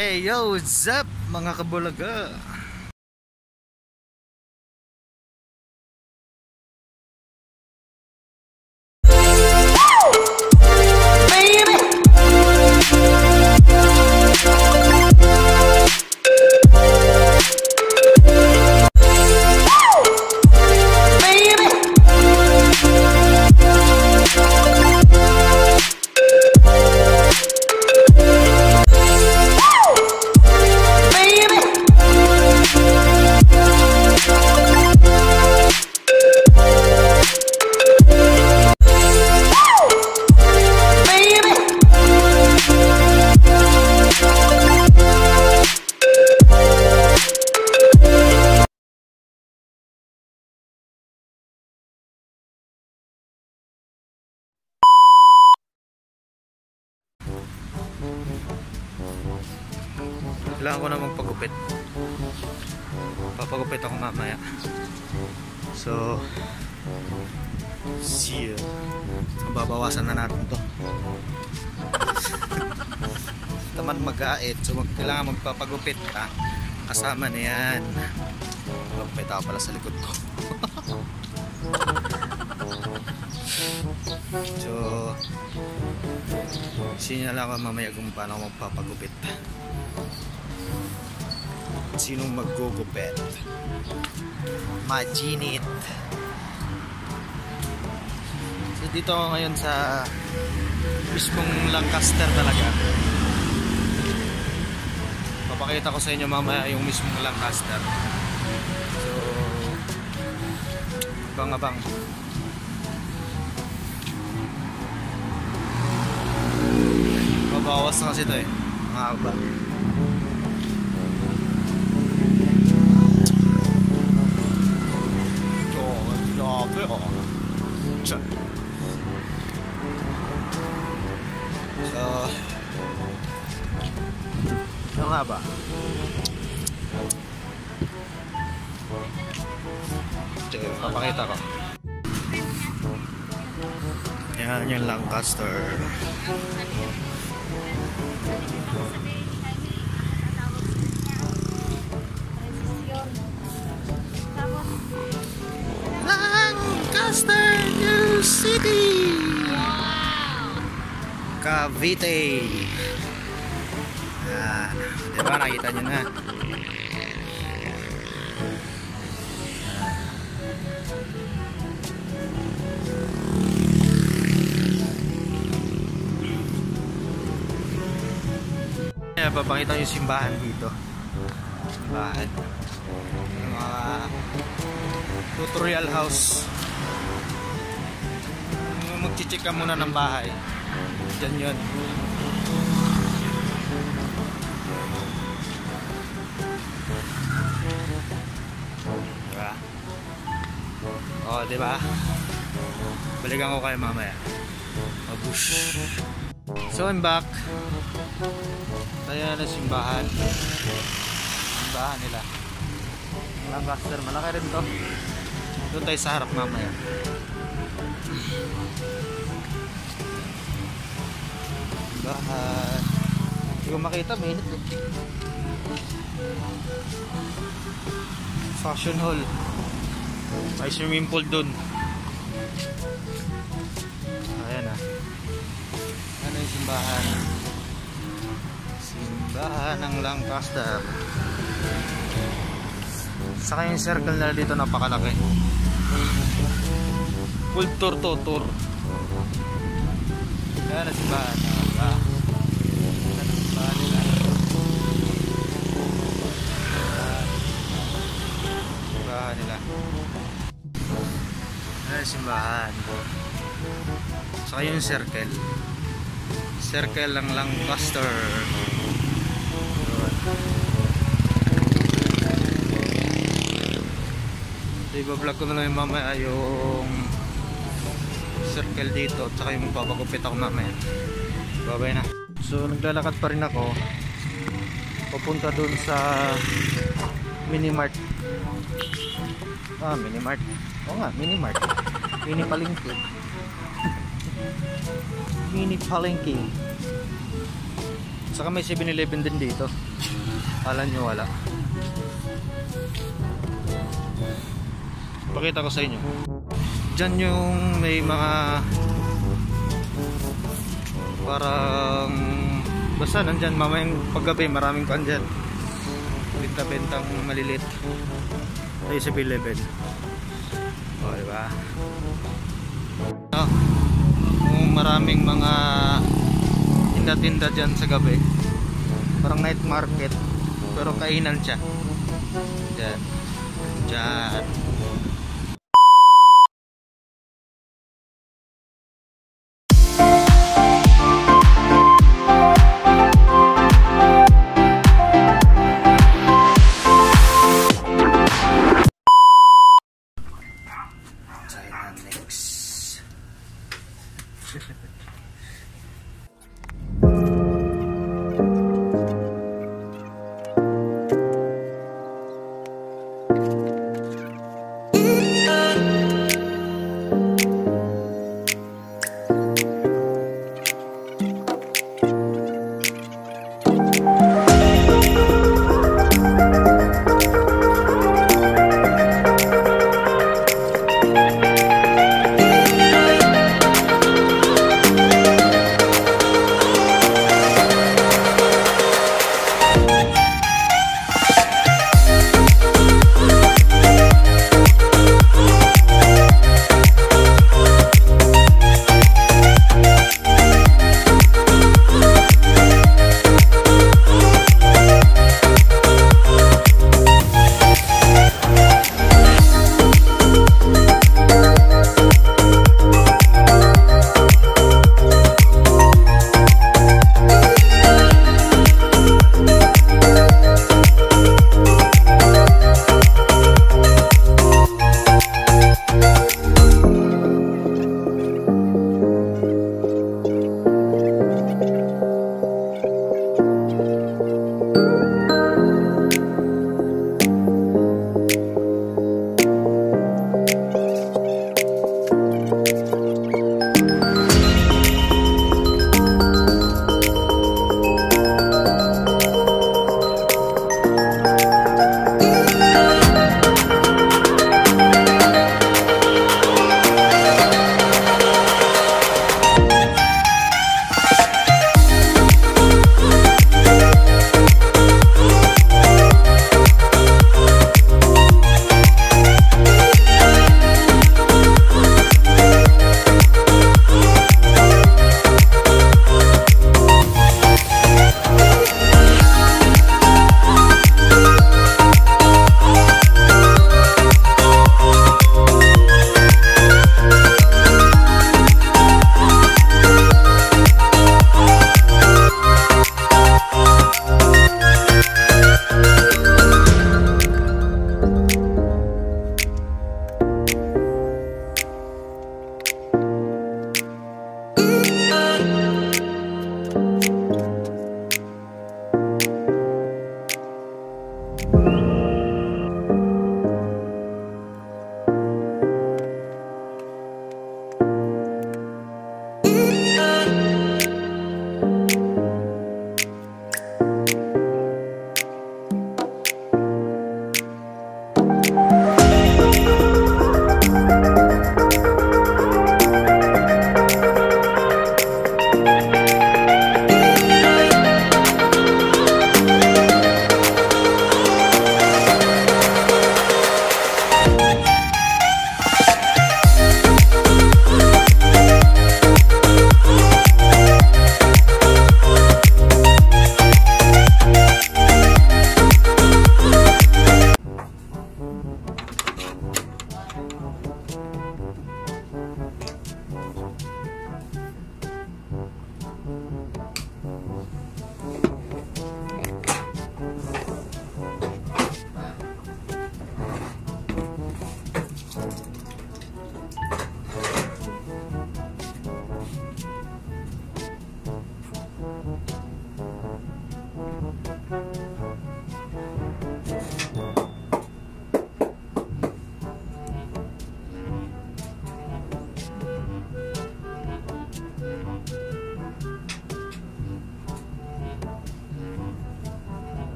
Hey yo, what's up mga kabulaga? Kailangan ko na magpagupit. Papagupit ako mamaya. So, see you. Babawasan na natin to. Taman mag-ait. So, kailangan magpapagupit ka. Kasama na yan. Magpapagupit ako pala sa likod ko. so, sinala ko mamaya kung paano ako magpapagupit sinong maggugupit Majinit so dito ako ngayon sa mismong Lancaster talaga. Papakita ko sa inyo mamaya yung mismong Lancaster. So abang abang babawas na kasi ito eh. Mahaba Grabe City! Cavite! Yan. Diba nakita nyo na? Yan, papakita yung simbahan dito. Simbahan. Yung mga tutorial house magchichik ka muna ng bahay. Dyan yun. Diba? O oh, diba? Balikan ko kayo mamaya. Mabush so I'm back. Tayo na simbahan. Simbahan nila. Lancaster, malaki rin to. Doon tayo sa harap mamaya bahan hindi ko makita mainit eh. Fashion hall. May swimming pool doon ayan ah. Ano yung simbahan? Simbahan ng Lancaster. Saka yung circle na dito napakalaki full tour to tour. Yan na simbahan ah, yan na simbahan nila yan na simbahan saka yung circle. Circle lang Lancaster. Iba-vlog ko na lang yung mamaya yung circle dito at saka yung papagupit ako mamaya. Babay na. So naglalakad pa rin ako. Papunta dun sa minimart. Ah minimart. Oo nga minimart. Mini palengke. Mini palengke. Saka may 7-Eleven din dito. Kala nyo wala. Pakita ko sa inyo. Diyan yung may mga parang basta nandyan mamayang paggabi maraming kan dyan benta-bentang malilit ay sa 7-Eleven o diba oh, maraming mga tinda-tinda dyan sa gabi. Parang night market pero kainan siya. Dyan dyan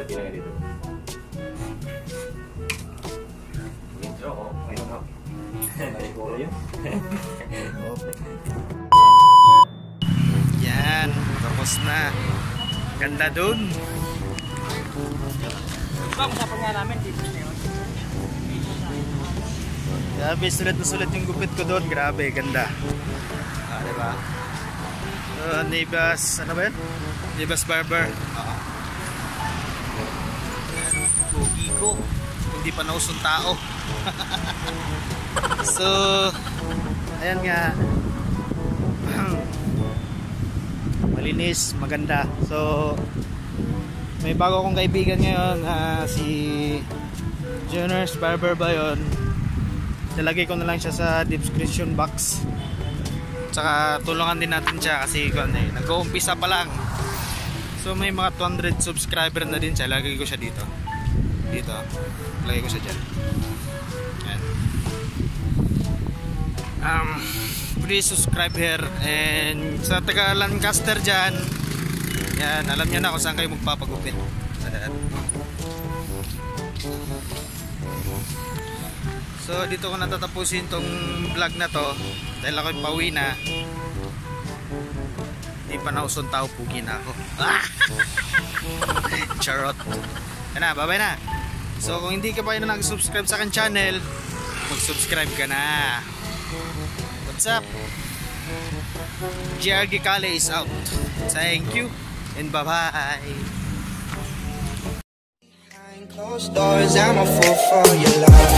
ganito, ganito. Intro oh. ko, okay na ako. Naliguro yun. Yan, tapos na. Ganda dun. Diba, usapan nga namin dito na yun. Grabe, sulit na sulit yung gupit ko doon. Grabe, ganda. Ah, diba? Ah, uh, Nibas, ano ba yun? Nibas Barber. Oo. Ko. Hindi pa nausong tao. so, ayan nga. Malinis, maganda. So, may bago akong kaibigan ngayon, ah, si Juniors Barber ba yun? Nilagay ko na lang siya sa description box. Tsaka tulungan din natin siya kasi eh, nag-uumpisa pa lang. So may mga 200 subscriber na din siya. Lagay ko siya dito. Dito. Lagay ko siya dyan. Yan. Um, please subscribe here. And sa taga Lancaster dyan, yan, alam niyo na kung saan kayo magpapagupit. So dito ko natatapusin tong vlog na to dahil ako'y pauwi na. Hindi pa nausong tao pugi na ako. Ah! Charot. Yan na, bye na. So kung hindi ka pa yun nag-subscribe sa akin channel, mag-subscribe ka na. What's up? JRG Kale is out. Thank you and bye-bye. Closed doors, I'm a fool for your love.